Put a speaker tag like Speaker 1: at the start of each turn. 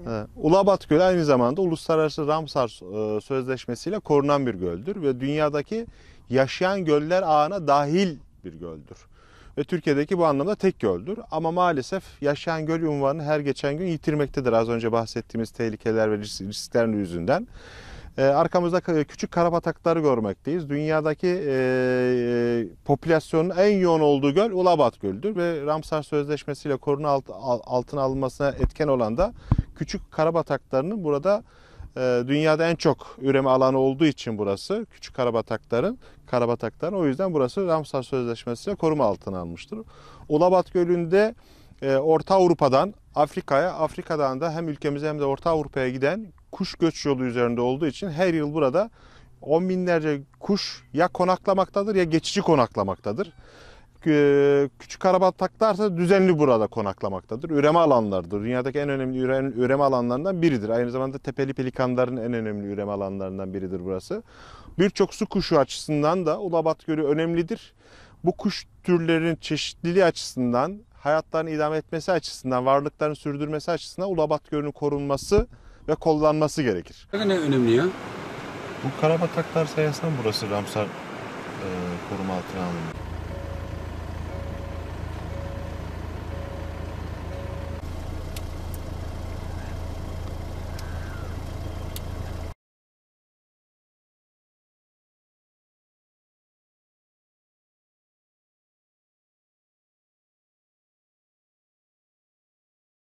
Speaker 1: Evet. Ulabat Gölü aynı zamanda Uluslararası Ramsar e, Sözleşmesi ile korunan bir göldür ve dünyadaki yaşayan göller ağına dahil bir göldür. Ve Türkiye'deki bu anlamda tek göldür. Ama maalesef yaşayan göl unvanını her geçen gün yitirmektedir az önce bahsettiğimiz tehlikeler ve risk- riskler yüzünden. E, arkamızda ka- küçük karabatakları görmekteyiz. Dünyadaki e, e, popülasyonun en yoğun olduğu göl Ulabat Gölü'dür ve Ramsar Sözleşmesi ile koruna alt, al- altına alınmasına etken olan da küçük karabataklarının burada e, dünyada en çok üreme alanı olduğu için burası küçük karabatakların karabatakların o yüzden burası Ramsar Sözleşmesi ile koruma altına almıştır. Ulabat Gölü'nde e, Orta Avrupa'dan Afrika'ya, Afrika'dan da hem ülkemize hem de Orta Avrupa'ya giden kuş göç yolu üzerinde olduğu için her yıl burada on binlerce kuş ya konaklamaktadır ya geçici konaklamaktadır. Küçük karabataklar ise düzenli burada konaklamaktadır. Üreme alanlarıdır. Dünyadaki en önemli üre- üreme alanlarından biridir. Aynı zamanda tepeli pelikanların en önemli üreme alanlarından biridir burası. Birçok su kuşu açısından da Ulabat Gölü önemlidir. Bu kuş türlerinin çeşitliliği açısından, hayatlarını idame etmesi açısından, varlıklarını sürdürmesi açısından Ulabat Gölü'nün korunması ve kullanması gerekir.
Speaker 2: Ne önemli ya?
Speaker 1: Bu karabataklar sayesinde burası Ramsar koruma altına alındı.